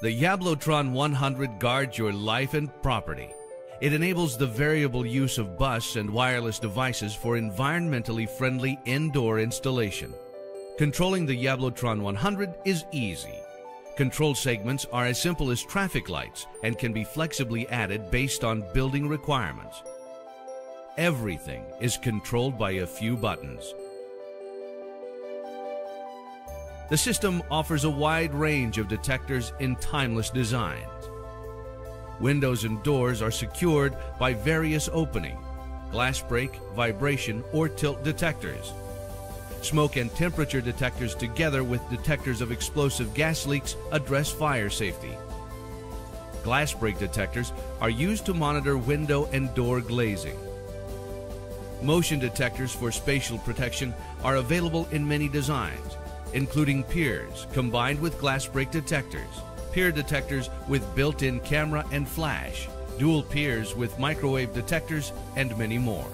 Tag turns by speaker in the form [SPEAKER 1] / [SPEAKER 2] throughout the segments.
[SPEAKER 1] The Jablotron 100 guards your life and property. It enables the variable use of bus and wireless devices for environmentally friendly indoor installation. Controlling the Jablotron 100 is easy. Control segments are as simple as traffic lights and can be flexibly added based on building requirements. Everything is controlled by a few buttons. The system offers a wide range of detectors in timeless designs. Windows and doors are secured by various opening, glass break, vibration, or tilt detectors. Smoke and temperature detectors together with detectors of explosive gas leaks address fire safety. Glass break detectors are used to monitor window and door glazing. Motion detectors for spatial protection are available in many designs, including PIRs combined with glass break detectors, PIR detectors with built-in camera and flash, dual PIRs with microwave detectors, and many more.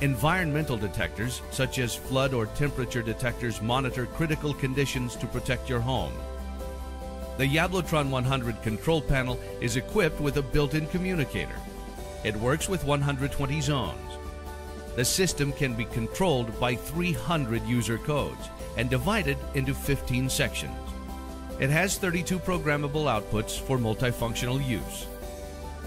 [SPEAKER 1] Environmental detectors, such as flood or temperature detectors, monitor critical conditions to protect your home. The Jablotron 100 control panel is equipped with a built-in communicator. It works with 120 zones. The system can be controlled by 300 user codes and divided into 15 sections. It has 32 programmable outputs for multifunctional use.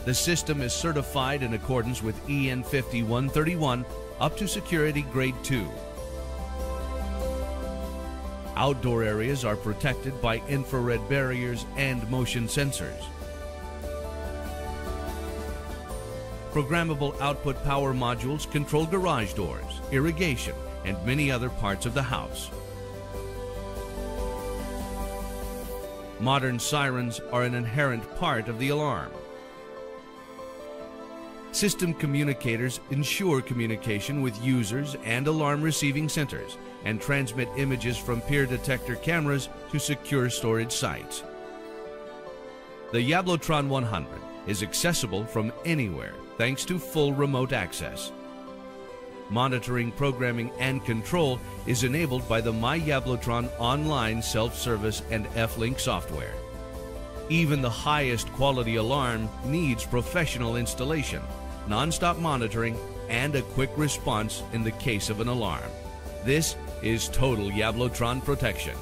[SPEAKER 1] The system is certified in accordance with EN 5131 up to Security Grade 2. Outdoor areas are protected by infrared barriers and motion sensors. Programmable output power modules control garage doors, irrigation, and many other parts of the house. Modern sirens are an inherent part of the alarm. System communicators ensure communication with users and alarm receiving centers and transmit images from PIR detector cameras to secure storage sites. The Jablotron 100 is accessible from anywhere thanks to full remote access. Monitoring, programming, and control is enabled by the MyJablotron online self-service and F-Link software. Even the highest quality alarm needs professional installation, non-stop monitoring, and a quick response in the case of an alarm. This is total Jablotron protection.